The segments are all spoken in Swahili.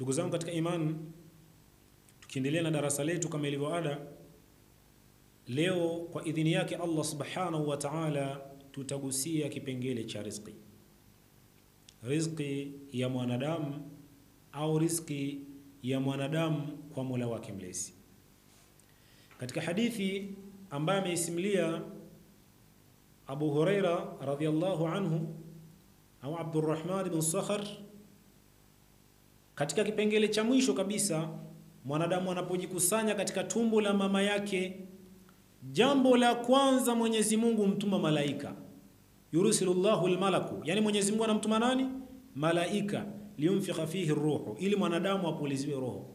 Ndugu zangu katika imani, tukiendelea na darasa letu kama ilivyo ada, leo kwa idhini yake Allah subhanahu wa ta'ala tutagusia kipengele cha riziki, riziki ya mwanadamu au riziki ya mwanadamu kwa Mola wake mlezi. Katika hadithi ambayo ameisimulia Abu Huraira radhiyallahu anhu au Abdurrahman ibn Sakhar, katika kipengele cha mwisho kabisa, mwanadamu anapojikusanya katika tumbo la mama yake, jambo la kwanza Mwenyezi Mungu mtuma malaika, yursilullahu almalaku, yani Mwenyezi Mungu anamtuma nani? Malaika, liyunfikha fihi ruhu, ili mwanadamu apuliziwe roho.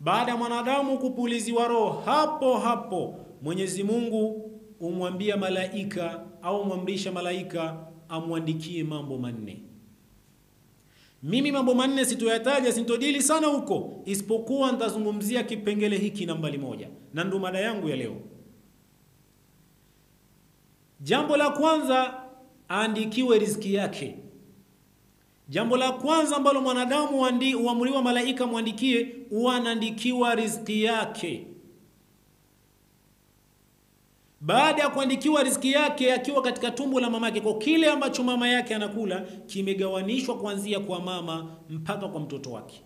Baada ya mwanadamu kupuliziwa roho, hapo hapo Mwenyezi Mungu umwambia malaika au umwamrisha malaika amwandikie mambo manne. Mimi mambo manne sitoyataja, sintodili sana huko, isipokuwa nitazungumzia kipengele hiki nambali moja, na ndo mada yangu ya leo. Jambo la kwanza, aandikiwe riziki yake. Jambo la kwanza ambalo mwanadamu huamriwa malaika mwandikie, huwa anaandikiwa riziki yake. Baada ya kuandikiwa riziki yake akiwa katika tumbo la mama yake, kwa kile ambacho mama yake anakula kimegawanishwa kuanzia kwa mama mpaka kwa mtoto wake.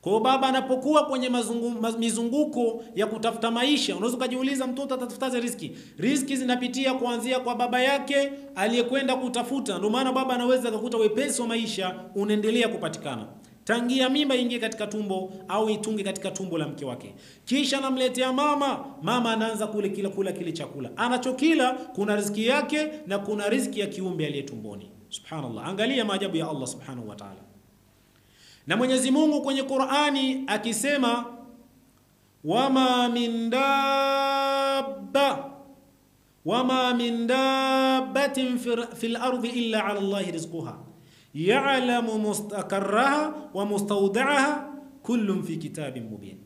Kwa hiyo baba anapokuwa kwenye mazungu, mizunguko ya kutafuta maisha, unaweza ukajiuliza mtoto atatafutaje riziki? Riziki zinapitia kuanzia kwa baba yake aliyekwenda kutafuta. Ndio maana baba anaweza akakuta wepesi wa maisha unaendelea kupatikana tangia mimba ingie katika tumbo au itunge katika tumbo la mke wake, kisha anamletea mama. Mama anaanza kule kila kula kile chakula anachokila, kuna riziki yake na kuna riziki ya kiumbe aliye tumboni. Subhanallah, angalia maajabu ya Allah subhanahu wa ta'ala. Na Mwenyezi Mungu kwenye Qur'ani akisema, wama min dabba wama min dabbatin fil ardi illa ala Allahi rizquha ya'lamu mustaqarraha wa mustawda'aha kullun fi kitabin mubin,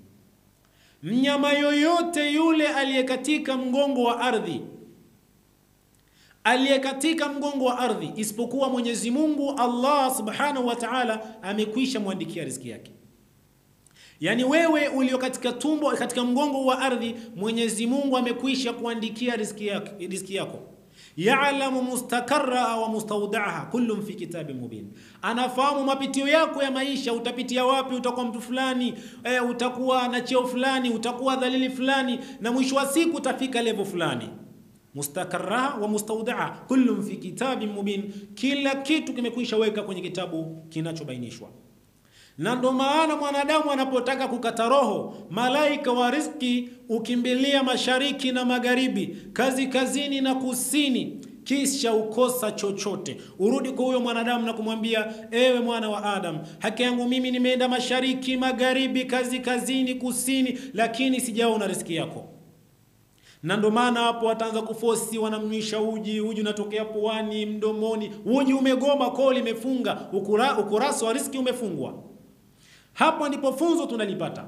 mnyama yoyote yule aliyekatika mgongo wa ardhi, aliyekatika mgongo wa ardhi, isipokuwa Mwenyezi Mungu Allah subhanahu wa ta'ala amekwisha mwandikia riziki yake. Yaani wewe ulio katika tumbo, katika mgongo wa ardhi, Mwenyezi Mungu amekwisha kuandikia riziki yako, riziki yako ya'lamu mustakaraha wa mustawda'aha kullun fi kitabin mubin, anafahamu mapitio yako ya maisha. Utapitia wapi? Utakuwa mtu fulani e, utakuwa na cheo fulani, utakuwa dhalili fulani, na mwisho wa siku utafika levo fulani. Mustakaraha wa mustawda'aha kullun fi kitabin mubin, kila kitu kimekwisha weka kwenye kitabu kinachobainishwa na ndo maana mwanadamu anapotaka kukata roho, malaika wa riziki ukimbilia mashariki na magharibi, kazi kazini na kusini, kisha ukosa chochote, urudi kwa huyo mwanadamu na kumwambia, ewe mwana wa Adam, haki yangu mimi nimeenda mashariki, magharibi, kazi kazini, kusini, lakini sijaona riziki yako na ndo maana hapo wataanza kufosi, wanamnywisha uji, uji unatokea puani, mdomoni, uji umegoma, koo limefunga, ukura, ukurasa wa riziki umefungwa. Hapo ndipo funzo tunalipata.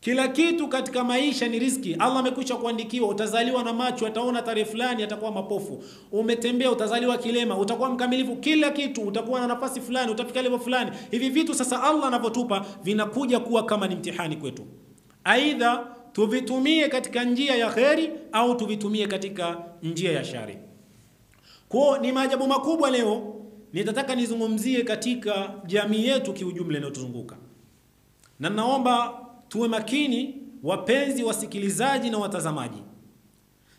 Kila kitu katika maisha ni riziki. Allah amekwisha kuandikiwa. Utazaliwa na macho, ataona tarehe fulani, atakuwa mapofu. Umetembea, utazaliwa kilema, utakuwa mkamilifu. Kila kitu utakuwa na nafasi fulani, utafika level fulani. Hivi vitu sasa Allah anavyotupa vinakuja kuwa kama ni mtihani kwetu, aidha tuvitumie katika njia ya kheri au tuvitumie katika njia ya shari. Kwa ni maajabu makubwa leo nitataka nizungumzie katika jamii yetu kiujumla inayotuzunguka, na naomba tuwe makini, wapenzi wasikilizaji na watazamaji.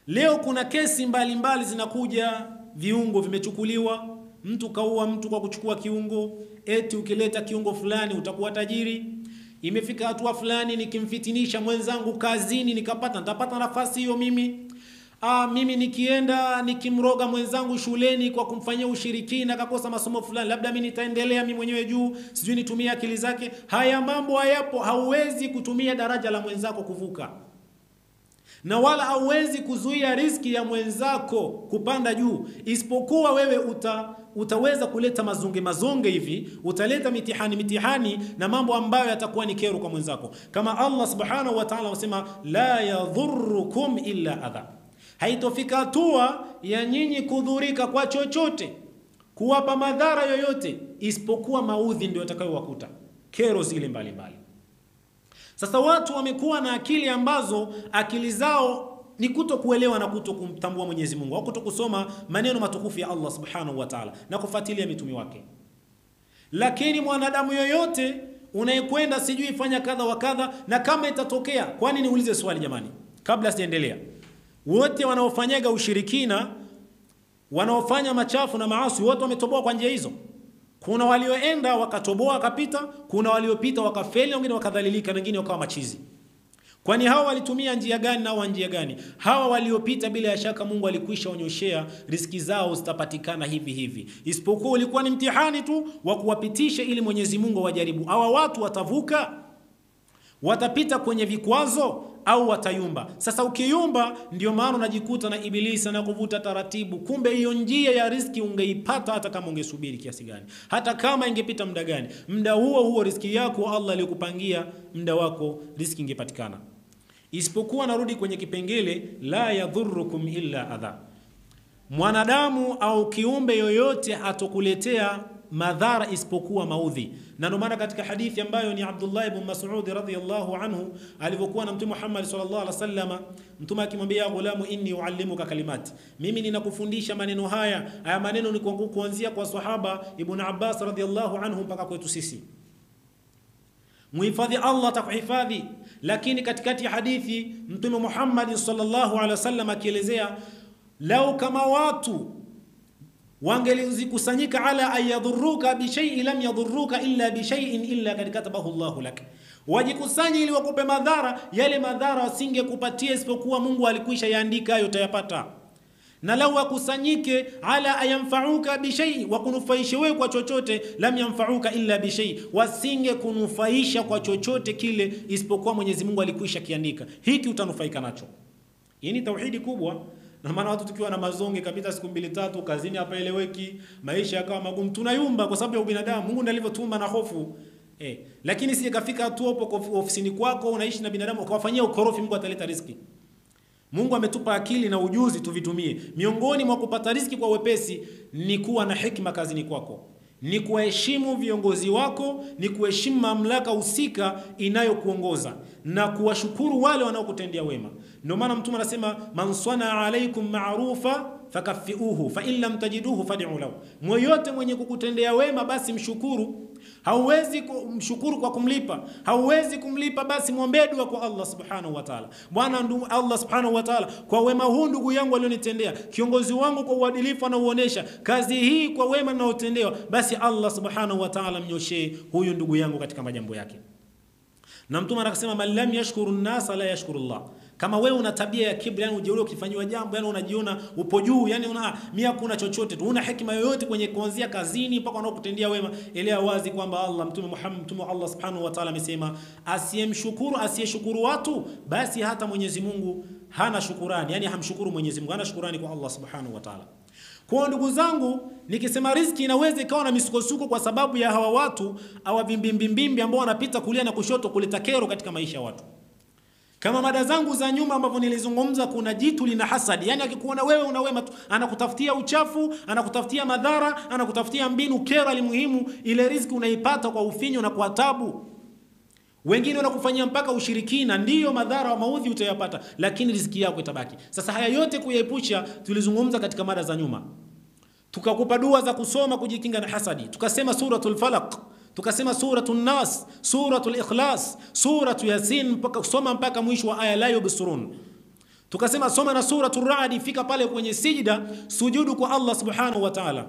Leo kuna kesi mbalimbali mbali zinakuja, viungo vimechukuliwa, mtu kaua mtu kwa kuchukua kiungo, eti ukileta kiungo fulani utakuwa tajiri. Imefika hatua fulani, nikimfitinisha mwenzangu kazini nikapata, nitapata nafasi hiyo mimi Ah, mimi nikienda nikimroga mwenzangu shuleni kwa kumfanyia ushirikina akakosa masomo fulani, labda mimi nitaendelea mimi mwenyewe juu, sijui nitumie akili zake. Haya mambo hayapo. Hauwezi kutumia daraja la mwenzako kuvuka, na wala hauwezi kuzuia riski ya mwenzako kupanda juu, isipokuwa wewe uta, utaweza kuleta mazunge mazunge hivi, utaleta mitihani mitihani na mambo ambayo yatakuwa ni kero kwa mwenzako, kama Allah subhanahu wa ta'ala anasema la yadhurrukum illa adha haitofika hatua ya nyinyi kudhurika kwa chochote kuwapa madhara yoyote isipokuwa maudhi ndio yatakayowakuta. kero zile mbalimbali. Sasa watu wamekuwa na akili ambazo akili zao ni kuto kuelewa na kuto kumtambua Mwenyezi Mungu au kuto kusoma maneno matukufu ya Allah Subhanahu wa Ta'ala na kufuatilia mitumi wake. Lakini mwanadamu yoyote unayekwenda sijui fanya kadha wa kadha, na kama itatokea, kwani niulize swali jamani, kabla sijaendelea, wote wanaofanyaga ushirikina, wanaofanya machafu na maasi, wote wametoboa kwa njia hizo? Kuna walioenda wakatoboa wakapita, kuna waliopita wakafeli, wengine wakadhalilika, wengine wakawa machizi. Kwani hawa walitumia njia gani na njia gani? Hawa waliopita, bila ya shaka Mungu alikwisha onyoshea riski zao zitapatikana hivi hivi, isipokuwa ulikuwa ni mtihani tu wa kuwapitisha ili Mwenyezi Mungu awajaribu. Hawa watu watavuka, watapita kwenye vikwazo au watayumba. Sasa ukiyumba, ndio maana unajikuta na Ibilisi anakuvuta taratibu. Kumbe hiyo njia ya riski ungeipata hata kama ungesubiri kiasi gani, hata kama ingepita muda gani, muda huo huo riski yako Allah aliyokupangia muda wako, riski ingepatikana. Isipokuwa narudi kwenye kipengele la yadhurukum illa adha, mwanadamu au kiumbe yoyote atokuletea madhara isipokuwa maudhi. Na ndio maana katika hadithi ambayo ni Abdullah ibn Mas'ud radhiyallahu anhu alivyokuwa na Mtume Muhammad sallallahu alaihi wasallam, Mtume akimwambia ghulamu, inni uallimuka kalimati, mimi ninakufundisha maneno haya. Haya maneno ni kuanzia kwa sahaba Ibn Abbas radhiyallahu anhu mpaka kwetu sisi. Muhifadhi Allah atakuhifadhi. Lakini katikati ya hadithi Mtume Muhammad sallallahu alaihi wasallam akielezea, lau kama watu wangelizikusanyika ala an yadhuruka bishaiin lam yadhuruka illa bishaiin illa kad katabahu llahu lak, wajikusanye ili wakupe madhara, yale madhara wasingekupatia isipokuwa Mungu alikwisha yaandika, hayo utayapata. Na lau wakusanyike ala ayamfauka bishai, wakunufaishe wewe kwa chochote, lam yamfauka illa bishai, wasinge kunufaisha kwa chochote kile isipokuwa Mwenyezi Mungu alikwisha kiandika, hiki utanufaika nacho. Hii ni tauhidi kubwa na maana watu tukiwa na mazonge kapita siku mbili tatu, kazini hapaeleweki, maisha yakawa magumu, tunayumba kwa sababu ya ubinadamu. Mungu ndiye alivyotuma na hofu eh, lakini sije kafika hatua hapo ofisini kwako unaishi na binadamu ukawafanyia ukorofi, Mungu ataleta riziki. Mungu ametupa akili na ujuzi tuvitumie. Miongoni mwa kupata riziki kwa wepesi ni kuwa na hikma kazini kwako, ni kuwaheshimu viongozi wako, ni kuheshimu mamlaka husika inayokuongoza na kuwashukuru wale wanaokutendea wema. Ndio maana Mtume anasema man sana alaikum ma'rufa fakafiuhu fa in lam tajiduhu fad'u lahu, mwoyote mwenye kukutendea wema basi mshukuru. Hauwezi kumshukuru kwa kumlipa, hauwezi kumlipa, basi mwombee dua kwa Allah subhanahu wa ta'ala. Bwana ndugu Allah subhanahu wa ta'ala, kwa wema huu ndugu yangu alionitendea, kiongozi wangu kwa uadilifu anaoonesha, kazi hii kwa wema ninaotendewa, basi Allah subhanahu wa ta'ala mnyoshee huyu ndugu yangu katika majambo yake. Na Mtume akasema man lam yashkuru nnasa la yashkuru Allah. Kama wewe una tabia ya kibri, yani ujeuri, ukifanyiwa jambo yani unajiona upo juu, yani una mimi hakuna chochote tu, una hekima yoyote kwenye kuanzia kazini mpaka wanaokutendea wema, elewa wazi kwamba Allah Mtume Muhammad, Mtume Allah Subhanahu wa Ta'ala amesema, asiyemshukuru asiyeshukuru watu, basi hata Mwenyezi Mungu hana shukurani, yani hamshukuru Mwenyezi Mungu, hana shukurani kwa Allah Subhanahu wa Ta'ala. Kwa ndugu zangu, nikisema riziki inaweza ikawa na misukosuko kwa sababu ya hawa watu hawa vimbimbimbi ambao wanapita kulia na kushoto kuleta kero katika maisha ya watu. Kama mada zangu za nyuma ambavyo nilizungumza, kuna jitu lina hasadi, yani akikuona wewe una wema tu anakutafutia uchafu, anakutafutia madhara, anakutafutia mbinu kera. Ni Alimuhimu ile riziki unaipata kwa ufinyo na kwa tabu. Wengine wanakufanyia mpaka ushirikina, ndiyo madhara wa maudhi utayapata, lakini riziki yako itabaki. Sasa haya yote kuyaepusha, tulizungumza katika mada za nyuma, tukakupa dua za kusoma kujikinga na hasadi, tukasema suratul falaq tukasema suratu Nas, suratu Ikhlas, suratu Yasin, mpaka soma mpaka mwisho wa aya la yubsirun. Tukasema soma na suratu Radi, fika pale kwenye sijida, sujudu kwa Allah subhanahu wa ta'ala.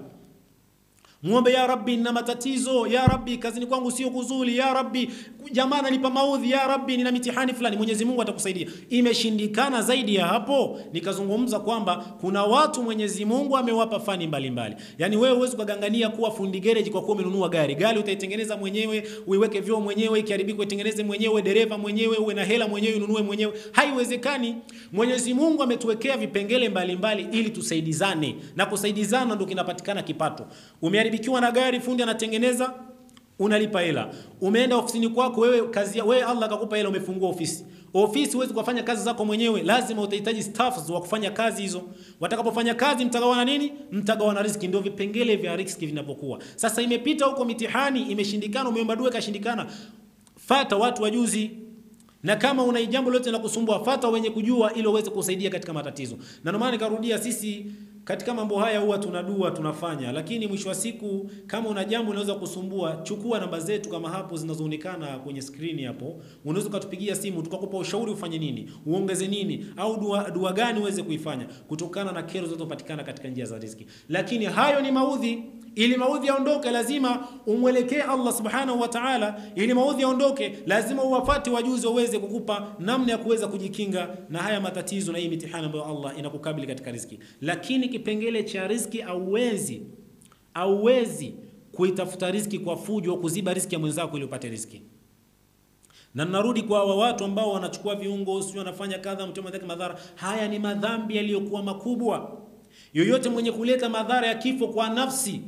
Muombe ya Rabbi, nina matatizo ya Rabbi, kazini kwangu sio kuzuri ya Rabbi, jamaa nanipa maudhi ya Rabbi, nina mitihani fulani. Mwenyezi Mungu atakusaidia. Imeshindikana zaidi ya hapo, nikazungumza kwamba kuna watu Mwenyezi Mungu amewapa fani mbalimbali mbali. Yani wewe huwezi kugangania kuwa fundi garage kwa kuwa umenunua gari. Gari utaitengeneza mwenyewe, uiweke vyoo mwenyewe, ikiharibika utengeneze mwenyewe, dereva mwenyewe, uwe na hela mwenyewe, ununue mwenyewe. Haiwezekani. Mwenyezi Mungu ametuwekea vipengele mbalimbali mbali ili tusaidizane, na kusaidizana ndio kinapatikana kipato. Umeharibikiwa na gari, fundi anatengeneza unalipa hela. Umeenda ofisini kwako wewe, kazi wewe Allah akakupa hela, umefungua ofisi. Ofisi huwezi kufanya kazi zako mwenyewe, lazima utahitaji staffs wa kufanya kazi hizo. Watakapofanya kazi, mtagawana nini? Mtagawana riziki. Ndio vipengele vya riziki vinapokuwa. Sasa imepita huko mitihani, imeshindikana, umeomba dua ikashindikana, fata watu wajuzi na kama una jambo lolote la kusumbua, fata wenye kujua ili uweze kusaidia katika matatizo. Na ndio maana nikarudia, sisi katika mambo haya huwa tunadua tunafanya, lakini mwisho wa siku, kama una jambo linaweza kusumbua, chukua namba zetu kama hapo zinazoonekana kwenye skrini hapo, unaweza ukatupigia simu tukakupa ushauri ufanye nini, uongeze nini, au dua, dua gani uweze kuifanya kutokana na kero zinazopatikana katika njia za riziki. Lakini hayo ni maudhi ili maudhi yaondoke, lazima umwelekee Allah subhanahu wa ta'ala. Ili maudhi yaondoke, lazima uwafate wajuzi waweze kukupa namna ya kuweza kujikinga na haya matatizo na hii mitihani ambayo Allah inakukabili katika riziki. Lakini kipengele cha riziki auwezi auwezi kuitafuta riziki kwa fujo, kuziba riziki ya mwenzako ili upate riziki. Na narudi kwa hawa watu ambao wanachukua viungo, sio wanafanya kadha, mtu mwenye madhara. Haya ni madhambi yaliyokuwa makubwa. Yoyote mwenye kuleta madhara ya kifo kwa nafsi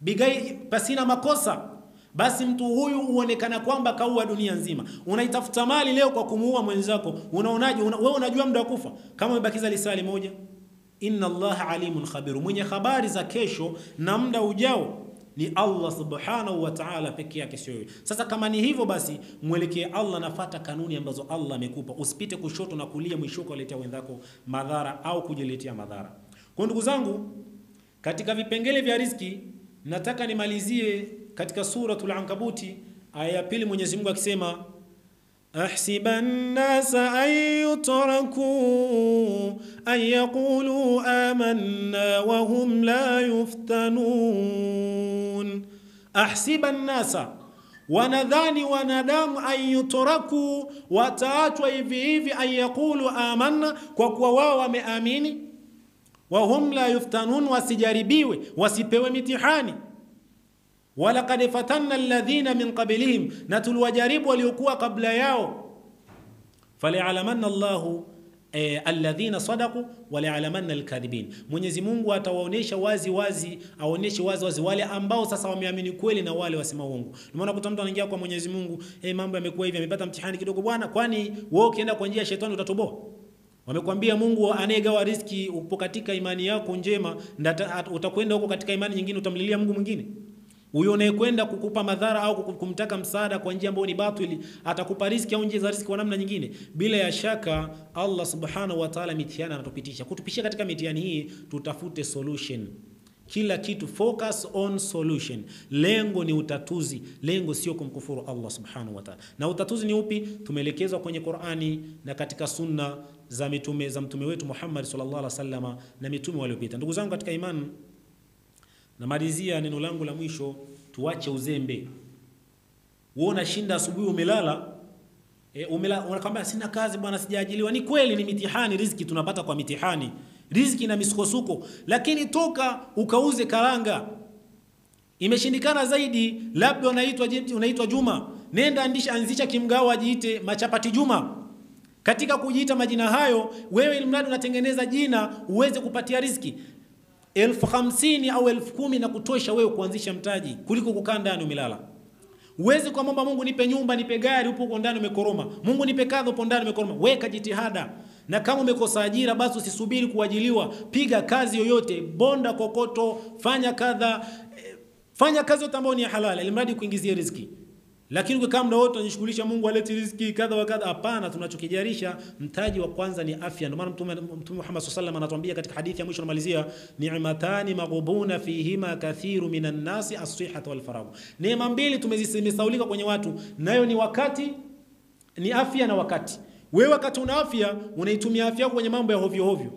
bigai pasina makosa, basi mtu huyu huonekana kwamba kaua dunia nzima. Unaitafuta mali leo kwa kumuua mwenzako, unaonaje? Una, wewe unajua muda wa kufa kama umebakiza lisali moja. Inna Allaha alimun khabiru, mwenye habari za kesho na muda ujao ni Allah subhanahu wa ta'ala peke yake, sio wewe. Sasa kama ni hivyo, basi mwelekee Allah, nafata kanuni ambazo Allah amekupa, usipite kushoto na kulia, mwisho kuletea wenzako madhara au kujiletea madhara. Kwa ndugu zangu, katika vipengele vya riziki nataka nimalizie katika suratul Ankabuti aya ya pili, Mwenyezi Mungu akisema ahsiba nnasa an yutraku an yaqulu amanna wa hum la yuftanun. Ahsiba nnasa, wanadhani wanadamu, an yutraku, wataachwa hivi hivi, an yaqulu amanna, kwa kuwa wao wameamini wahum la yuftanun, wasijaribiwe wasipewe mitihani. Walaqad fatanna alladhina min qablihim, na tuliwajaribu waliokuwa kabla yao. Falialamanna Allahu eh, alladhina sadaqu walialamanna alkadhibin, Mwenyezi Mungu atawaonesha wazi wazi, aoneshe wazi wazi wale ambao sasa wameamini kweli na wale wasema uongo. Unaona, kuta mtu anaingia kwa Mwenyezi Mungu, eh, mambo yamekuwa hivi, amepata mtihani kidogo bwana, kwani wewe ukienda kwa njia ya shetani utatoboa? Wamekwambia Mungu anayegawa riziki, upo katika imani yako njema, utakwenda huko katika imani nyingine, utamlilia Mungu mwingine. Huyo unayekwenda kukupa madhara au kumtaka msaada kwa njia ambayo ni batili, atakupa riziki au njia za riziki kwa namna nyingine. Bila ya shaka, Allah subhanahu wa ta'ala mitihani anatupitisha kutupishia katika mitihani hii, tutafute solution kila kitu, focus on solution. Lengo ni utatuzi, lengo sio kumkufuru Allah subhanahu wa ta'ala. Na utatuzi ni upi? Tumeelekezwa kwenye Qur'ani na katika sunna za mitume za mtume wetu Muhammad sallallahu alaihi wasallam na mitume waliopita. Ndugu zangu katika imani, namalizia neno langu la mwisho, tuache uzembe. Wewe unashinda asubuhi umelala e, umelala unakwambia sina kazi bwana, sijaajiliwa. Ni kweli, ni mitihani, riziki tunapata kwa mitihani riziki na misukosuko, lakini toka ukauze karanga, imeshindikana zaidi, labda unaitwa unaitwa Juma, nenda andisha, anzisha kimgao ajiite Machapati Juma. Katika kujiita majina hayo, wewe ili mradi unatengeneza jina uweze kupatia riziki elfu hamsini au elfu kumi na kutosha wewe kuanzisha mtaji kuliko kukaa ndani umelala. Uwezi kumwomba Mungu nipe nyumba, nipe gari, upo huko ndani umekoroma. Mungu nipe kadha, upo ndani umekoroma. Weka jitihada. Na kama umekosa ajira, basi usisubiri kuajiliwa. Piga kazi yoyote, bonda kokoto, fanya kadha, fanya kazi yote ambayo ni halali, ili mradi kuingizie riziki. Lakini kwa muda wote unajishughulisha Mungu alete riziki kadha wa kadha, hapana. Tunachokijarisha mtaji wa kwanza ni afya. Ndio maana Mtume Mtume Muhammad sallallahu anatuambia katika hadithi ya mwisho, namalizia, ni'matani maghbuna fihima kathiru minan nasi as-sihhat wal faragh. Neema mbili tumezisaulika kwenye watu, nayo ni wakati, ni afya na wakati. Wewe wakati una afya unaitumia afya yako kwenye mambo ya hovyo hovyo.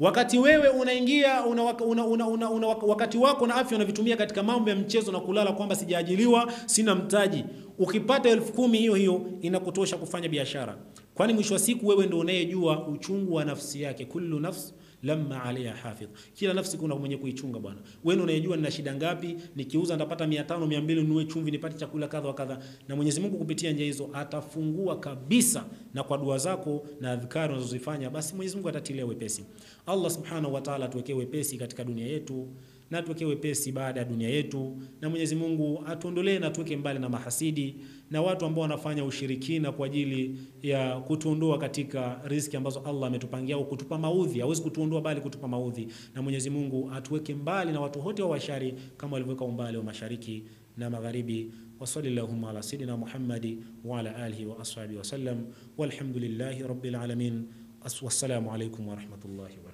Wakati wewe unaingia una, una, una, una, una, wakati wako na afya unavitumia katika mambo ya mchezo na kulala, kwamba sijaajiliwa, sina mtaji. Ukipata elfu kumi hiyo hiyo inakutosha kufanya biashara, kwani mwisho wa siku wewe ndio unayejua uchungu wa nafsi yake. Kullu nafs lamma alaiha hafidh, kila nafsi kuna mwenye kuichunga bwana. Wewe unayejua nina shida ngapi, nikiuza nitapata 500 200, ninunue chumvi nipate chakula kadha wa kadha. Na Mwenyezi Mungu kupitia njia hizo atafungua kabisa, na kwa dua zako na adhkari unazozifanya, basi Mwenyezi Mungu atatilia wepesi. Allah subhanahu wa ta'ala atuwekee wepesi katika dunia yetu na atuwekee wepesi baada ya dunia yetu, na Mwenyezi Mungu atuondolee na tuweke mbali na mahasidi na watu ambao wanafanya ushirikina kwa ajili ya kutuondoa katika riziki ambazo Allah ametupangia au kutupa maudhi. Hawezi kutuondoa bali kutupa maudhi, na Mwenyezi Mungu atuweke mbali na watu wote wa washari kama walivyoweka umbali wa mashariki na magharibi. wa sallallahu ala sayidina Muhammadi wa ala alihi wa ashabihi wa sallam walhamdulillahi rabbil alamin. Wassalamu alaykum wa rahmatullahi.